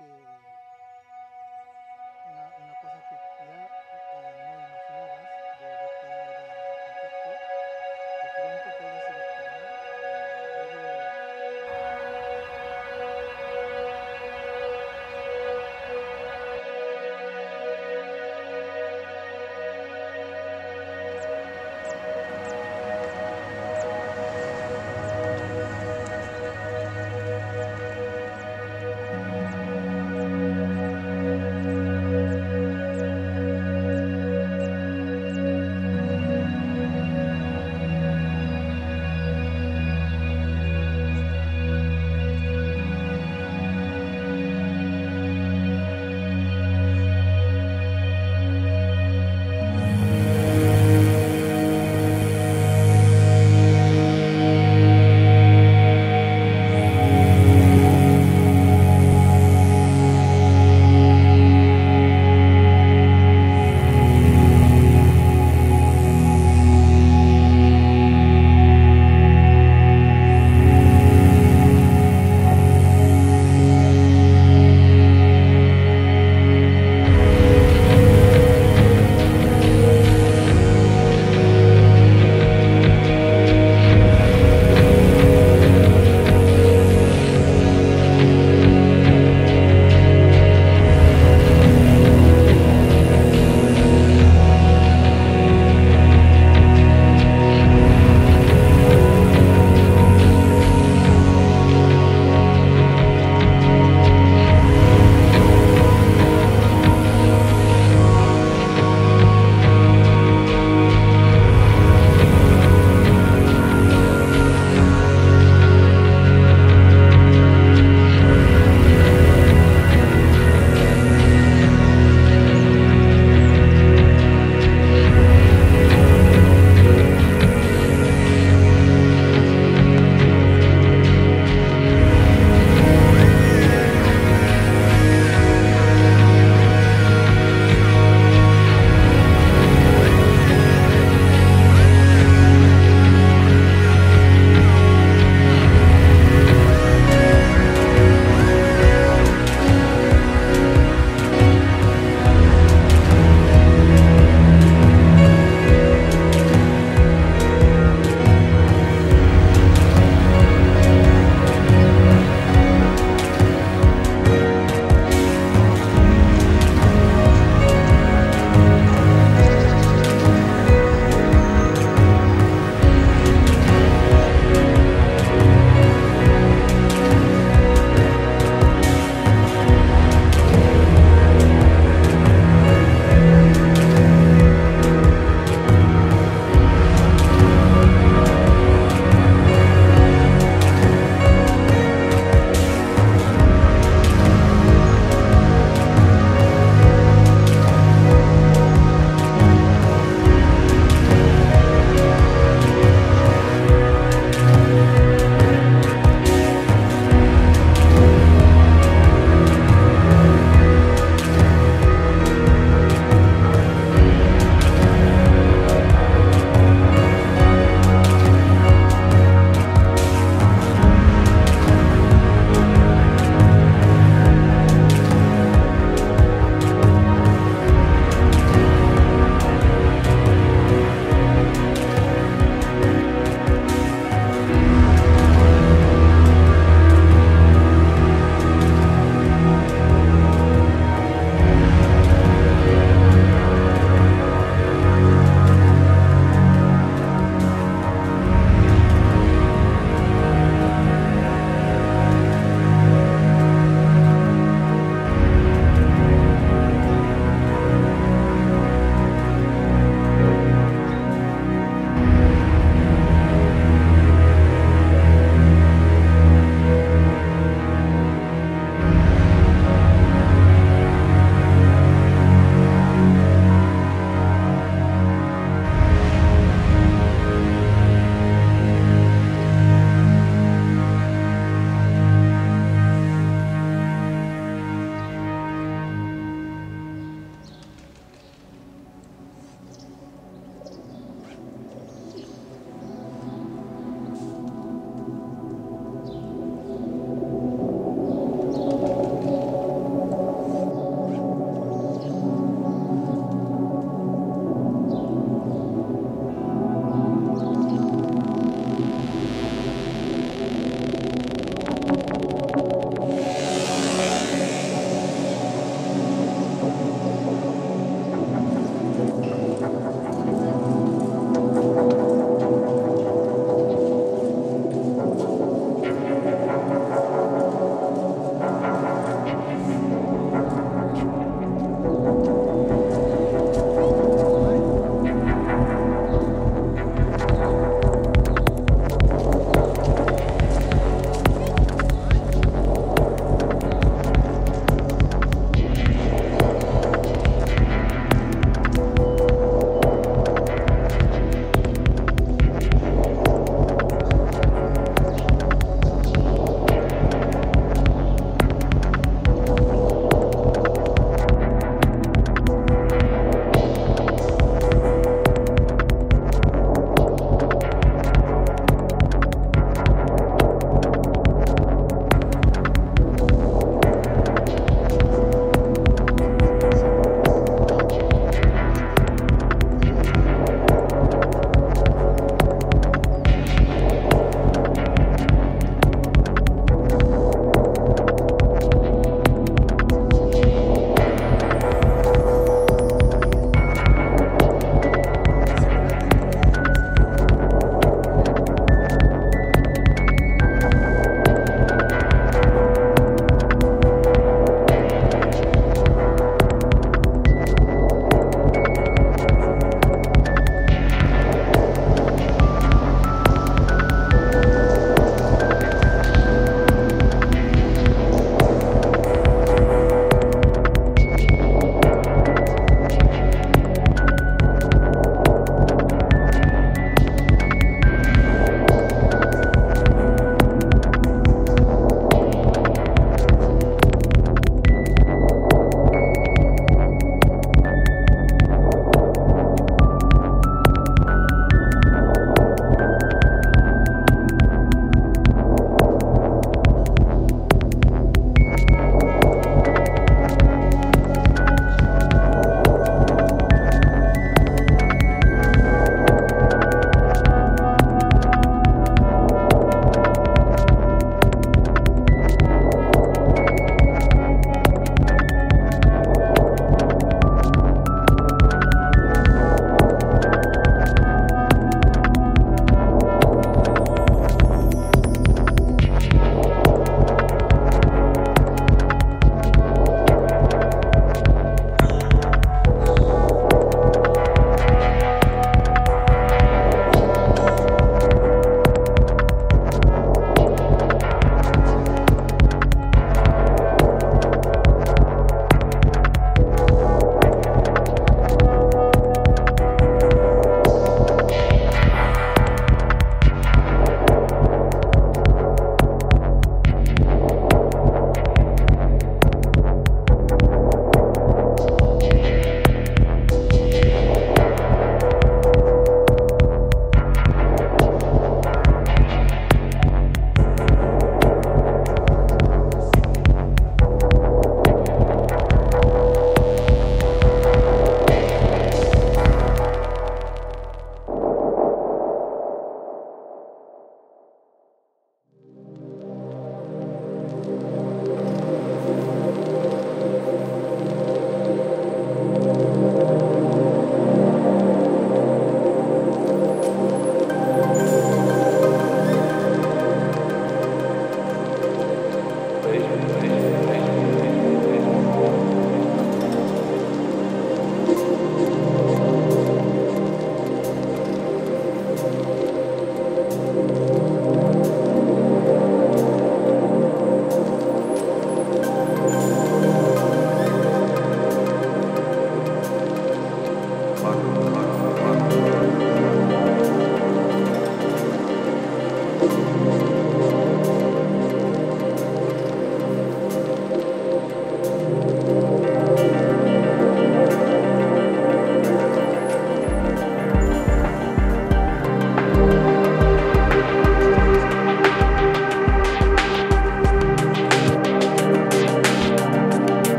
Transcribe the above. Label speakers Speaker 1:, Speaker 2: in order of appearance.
Speaker 1: que